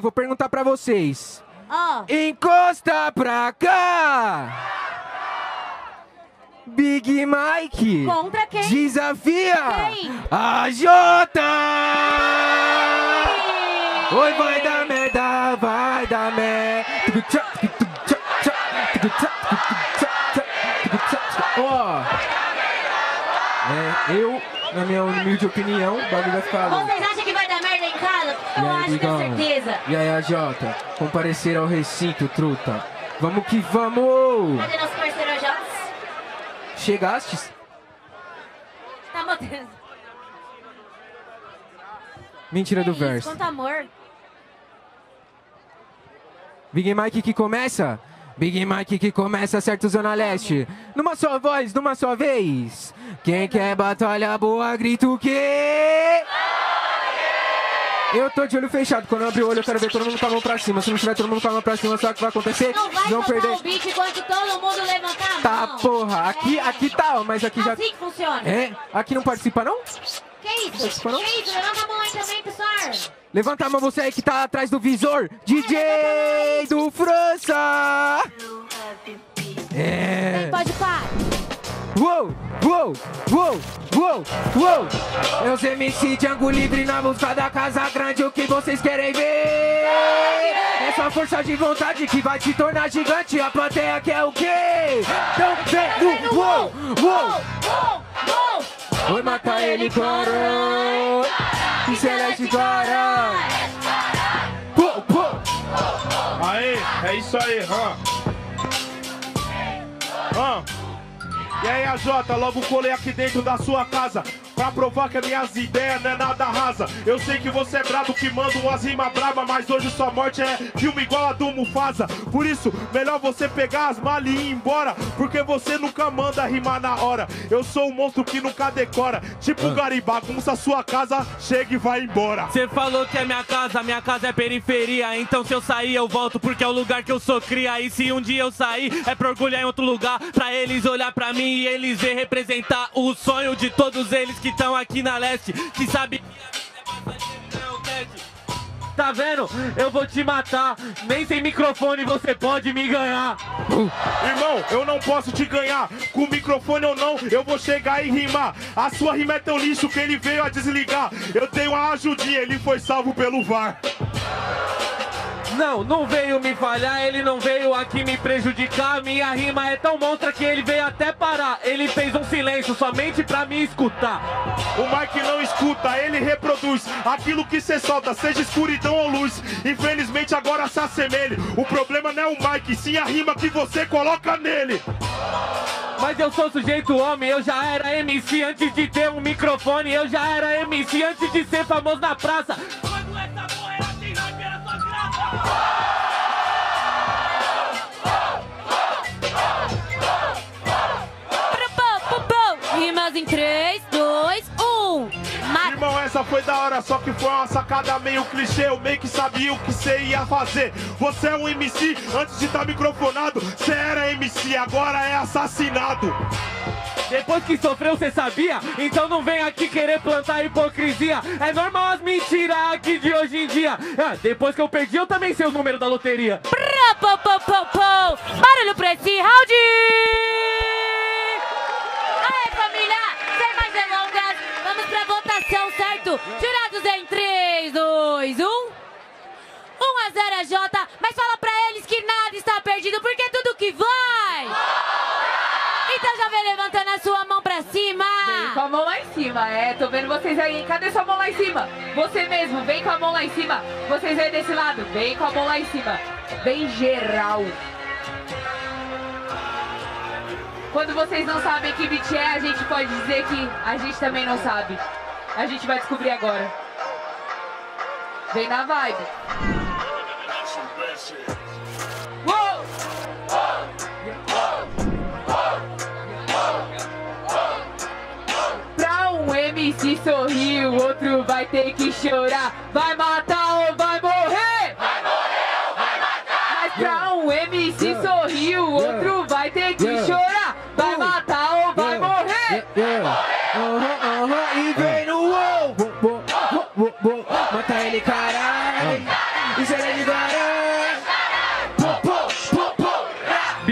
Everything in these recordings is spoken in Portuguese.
Aí, vou perguntar pra vocês. Ó, Encosta pra cá! Big Mike contra quem? desafia Quem? a Jota! Oi, vai dar merda, vai dar merda. Ó, é, eu, na minha humilde opinião, o bagulho vai ficar. Vocês acham que vai dar merda em casa? Eu E aí, acho com Bigão? certeza. E aí, AJ, comparecer ao recinto, truta. Vamos que vamos! Cadê nosso parceiro Jotas? Chegastes? Tá botando. Mentira do verso. Quanto amor. Big Mike que começa. Big Mike que começa, certo Zona Leste. Numa só voz, numa só vez. Quem quer batalha boa, grita o quê? Eu tô de olho fechado. Quando eu abrir o olho, eu quero ver todo mundo com a mão pra cima. Se não tiver todo mundo com a mão pra cima, sabe o que vai acontecer? Não vai Vão perder. o beat enquanto todo mundo levantar a Tá, mão. porra. Aqui, É. aqui tá, ó, mas aqui já. Assim que funciona. É? Aqui não participa, não? Que isso? Participa, não? Que isso? Levanta a mão aí também, pessoal. Levanta a mão você aí que tá atrás do visor. DJ do França. É. Pode parar. Uou, uou, uou, uou, uou. Meus MC Django Livre na música da Casa Grande, o que vocês querem ver? É só força de vontade que vai te tornar gigante. A plateia quer o quê? Então vem no uou, uou. Gol! Vou matar ele, coro. E celeste coro. Pô. Aê, é isso aí, hã? Hã? E aí, AJ, logo colei aqui dentro da sua casa Pra provar que as minhas ideias não é nada rasa Eu sei que você é brabo, que manda umas rimas braba Mas hoje sua morte é filme igual a do Mufasa Por isso, melhor você pegar as malas e ir embora Porque você nunca manda rimar na hora Eu sou um monstro que nunca decora Tipo Ah. Se a sua casa chega e vai embora Você falou que é minha casa, minha casa é periferia. Então se eu sair, eu volto, porque é o lugar que eu sou cria. E se um dia eu sair, é pra orgulhar em outro lugar. Pra eles olhar pra mim e eles ver representar o sonho de todos eles que estão aqui na leste. Que sabe que a vida é. Tá vendo? Eu vou te matar. Nem sem microfone você pode me ganhar. Irmão, eu não posso te ganhar. Com microfone ou não, eu vou chegar e rimar. A sua rima é tão lixo que ele veio a desligar. Eu tenho uma ajudinha, ele foi salvo pelo VAR. Não, não veio me falhar, ele não veio aqui me prejudicar. Minha rima é tão monstra que ele veio até parar. Ele fez um silêncio somente pra me escutar. O Mike não escuta, ele reproduz aquilo que cê solta, seja escuridão ou luz. Infelizmente agora se assemelhe. O problema não é o Mike, sim a rima que você coloca nele. Mas eu sou sujeito homem, eu já era MC antes de ter um microfone. Eu já era MC antes de ser famoso na praça. Rimas em 3, 2, 1. Mata. Irmão, essa foi da hora, só que foi uma sacada meio clichê. Eu meio que sabia o que você ia fazer. Você é um MC, antes de estar microfonado, você era MC, agora é assassinado. Depois que sofreu, cê sabia? Então não vem aqui querer plantar hipocrisia. É normal as mentiras aqui de hoje em dia. Ah, depois que eu perdi, eu também sei o número da loteria. Pra, pum, pum, pum, pum. Barulho pra esse round. Aê, família. Sem mais delongas, vamos pra votação, certo? Jurados em 3, 2, 1. 1 a 0 a Jota, mas fala pra eles que nada está perdido, porque tudo que vai. Então já vem levantando a sua mão pra cima. Vem com a mão lá em cima, é. Tô vendo vocês aí. Cadê sua mão lá em cima? Você mesmo, vem com a mão lá em cima. Vocês aí desse lado, vem com a mão lá em cima. Bem geral. Quando vocês não sabem que beat é, a gente pode dizer que a gente também não sabe. A gente vai descobrir agora. Vem na vibe. Um MC sorrir, o outro vai ter que chorar. Vai matar ou vai morrer? Vai morrer ou vai matar? Mas pra um MC sorrir, o outro vai ter que Yeah. chorar. Vai matar ou vai morrer? Yeah. Aham, aham, e vem no uou, uou, uou, uou, uou, uou. Mata ele, carai. e cê de guará.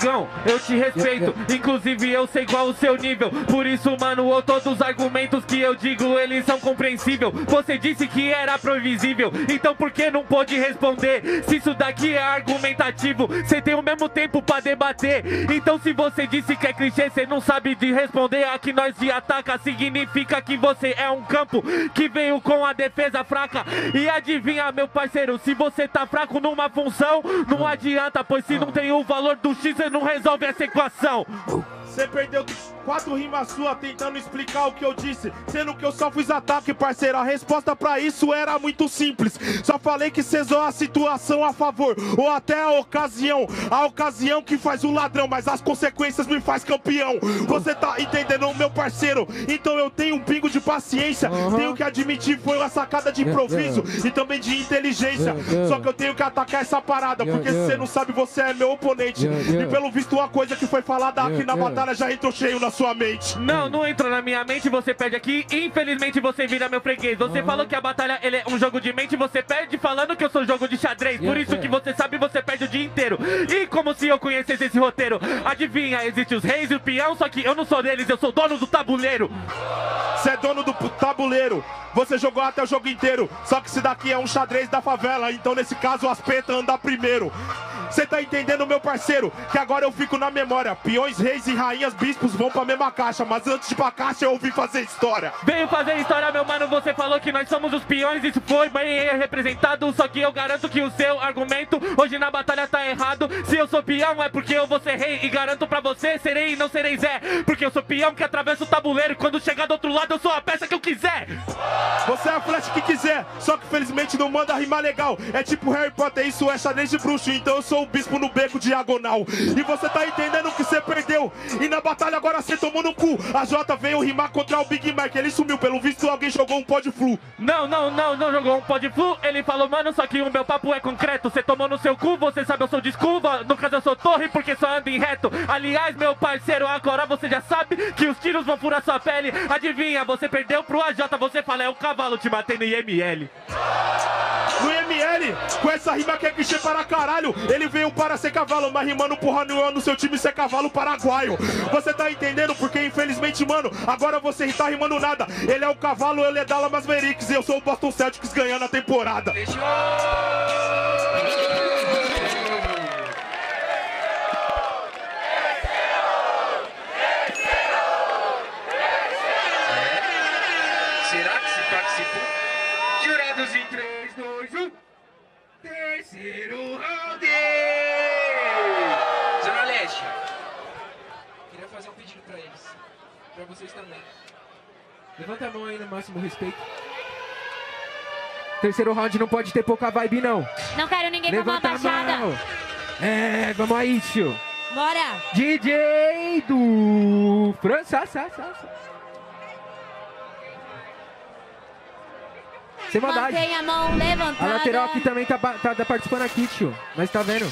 Bigão, eu te respeito, inclusive eu sei qual o seu nível. Por isso, mano, ou todos os argumentos que eu digo, eles são compreensíveis. Você disse que era previsível, então por que não pôde responder? Se isso daqui é argumentativo, você tem o mesmo tempo pra debater. Então, se você disse que é clichê, você não sabe de responder. Aqui nós de ataca significa que você é um campo que veio com a defesa fraca. E adivinha, meu parceiro, se você tá fraco numa função, não adianta, pois se não tem o valor do X, você não resolve essa equação. Você perdeu quatro rimas suas tentando explicar o que eu disse. Sendo que eu só fiz ataque, parceiro. A resposta pra isso era muito simples. Só falei que cesou a situação a favor. Ou até a ocasião. A ocasião que faz o ladrão, mas as consequências me faz campeão. Você tá entendendo, meu parceiro? Então eu tenho um pingo de paciência. Tenho que admitir, foi uma sacada de improviso e também de inteligência. Só que eu tenho que atacar essa parada. Porque se você não sabe, você é meu oponente. E pelo visto, uma coisa que foi falada aqui na batalha já entrou cheio na sua mente. Não, não entrou na minha mente, você perde aqui. Infelizmente você vira meu freguês. Você falou que a batalha ele é um jogo de mente, você perde falando que eu sou jogo de xadrez. Por isso que você sabe, você perde o dia inteiro. E como se eu conhecesse esse roteiro. Adivinha, existe os reis e o peão, só que eu não sou deles, eu sou dono do tabuleiro. Você é dono do tabuleiro. Você jogou até o jogo inteiro. Só que esse daqui é um xadrez da favela. Então, nesse caso, as petas andam primeiro. Você tá entendendo, meu parceiro? Que agora eu fico na memória. Peões, reis e rainhas, bispos vão pra mesma caixa. Mas antes de ir pra caixa, eu ouvi fazer história. Veio fazer história, meu mano. Você falou que nós somos os peões, isso foi bem representado. Só que eu garanto que o seu argumento hoje na batalha tá errado. Se eu sou peão, é porque eu vou ser rei. E garanto pra você, serei e não serei Zé. Porque eu sou peão que atravessa o tabuleiro. E quando chegar do outro lado, eu sou a peça que eu quiser. Você é a flecha que quiser, só que felizmente não manda rimar legal. É tipo Harry Potter, isso é xadrez de bruxo. Então eu sou o bispo no beco diagonal. E você tá entendendo que você perdeu. E na batalha agora você tomou no cu. A Jota veio rimar contra o Big Mike. Ele sumiu, pelo visto alguém jogou um pó de flu. Não, não, não, não jogou um pó de flu. Ele falou, mano, só que o meu papo é concreto. Você tomou no seu cu, você sabe, eu sou desculpa. No caso, eu sou torre porque só ando em reto. Aliás, meu parceiro, agora você já sabe que os tiros vão furar sua pele. Adivinha, você perdeu pro AJ, você fala, é o cavalo te matei no IML. No IML, com essa rima que é clichê para caralho. Ele veio para ser cavalo, mas rimando porra nenhuma no seu time ser cavalo paraguaio. Você tá entendendo? Porque infelizmente, mano, agora você tá rimando nada. Ele é o cavalo, ele é Dallas Mavericks. E eu sou o Boston Celtics ganhando a temporada. Será Levanta a mão aí no máximo respeito. Terceiro round não pode ter pouca vibe, não. Não quero ninguém com a mão Levanta a. É, vamos aí, tio. Bora. DJ do França. sa, sa, sa. Sem maldade. Mantém a mão A levantada. lateral aqui também tá, tá, tá participando aqui, tio. Nós tá vendo?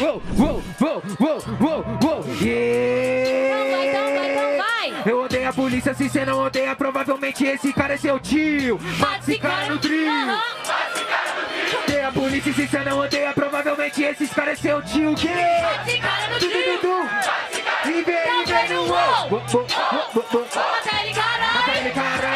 Uou, uou, uou, uou, uou, uou. Então vai, Yeah! então vai, então vai. Eu odeio a polícia, se cê não odeia, provavelmente esse cara é seu tio. Mata esse cara no trio. Odeia a polícia, se cê não odeia, provavelmente esse cara é seu tio. Que? Esse cara no trio. E vem, e no uou. Mata ele. Mata caralho.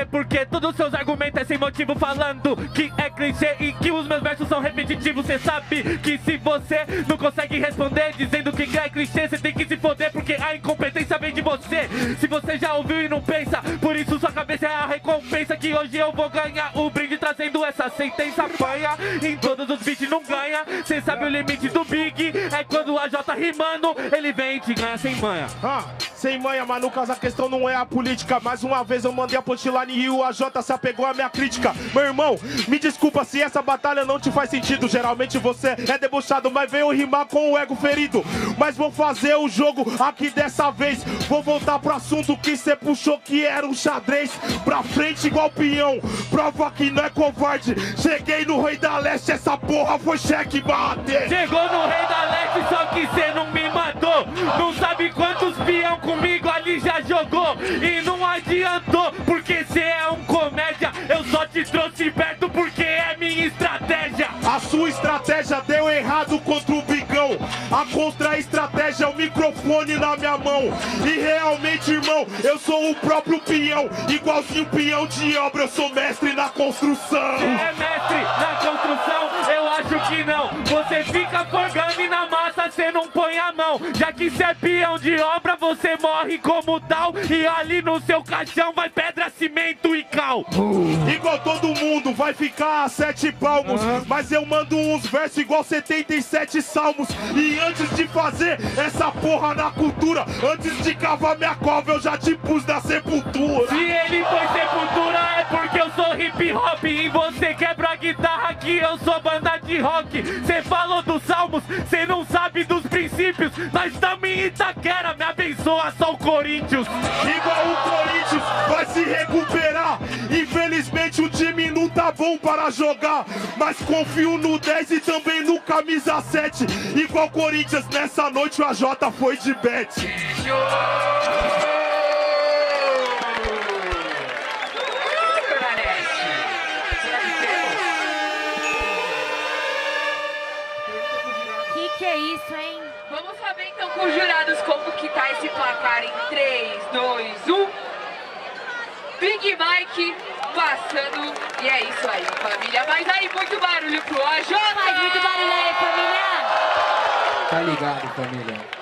Perder porque todos os seus argumentos é sem motivo falando que é clichê e que os meus versos são repetitivos. Você sabe que se você não consegue responder dizendo que é clichê, você tem que se foder porque a incompetência vem de você. Se você já ouviu e não pensa, por isso sua cabeça é a recompensa que hoje eu vou ganhar o brinde trazendo essa sentença apanha. Em todos os beats não ganha. Cê sabe o limite do Big é quando a J rimando, ele vem e te ganha sem manha. Ah, sem manha, mas no caso a questão não é a política. Mais uma vez eu mandei a punchline e o AJ se apegou à minha crítica. Meu irmão, me desculpa se essa batalha não te faz sentido. Geralmente você é debochado, mas veio rimar com o ego ferido. Mas vou fazer o jogo aqui dessa vez. Vou voltar pro assunto que cê puxou, que era um xadrez. Pra frente igual peão, prova que não é covarde. Cheguei no Rei da Leste, essa porra foi cheque. Chegou no Rei da Leste, só que cê não me matou. Não sabe quantos peão comigo ali já jogou. E não adiantou, porque cê é um comédia. Eu só te trouxe perto porque é minha estratégia. A sua estratégia deu errado contra o Bigão. A contra-estratégia é o microfone na minha mão. E realmente, irmão, eu sou o próprio peão. Igualzinho peão de obra, eu sou mestre na construção. É mestre na construção? Eu acho que não. Você fica forgando e na massa cê não põe a mão. Já que cê é peão de obra, você morre como tal. E ali no seu caixão vai pedra, cimento e cal. Igual todo mundo, vai ficar a sete palmos. Mas eu mando uns versos igual 77 salmos. E antes de fazer essa porra na cultura, antes de cavar minha cova, eu já te pus na sepultura. Se ele foi sepultura é porque eu sou hip hop E você quebra a guitarra que eu sou banda de rock Cê falou dos salmos, cê não sabe dos princípios Nós tamo em Itaquera, me abençoa só o Corinthians Igual o Corinthians vai se recuperar. Infelizmente o time não tá bom para jogar. Mas confio no 10 e também no camisa 7. Igual Corinthians, nessa noite o AJ foi de bet. Isso, hein? Vamos saber então com os jurados como que tá esse placar em 3, 2, 1. Big Mike passando. E é isso aí, família. Mas aí, muito barulho pro AJ. Faz muito barulho aí, família! Tá ligado, família?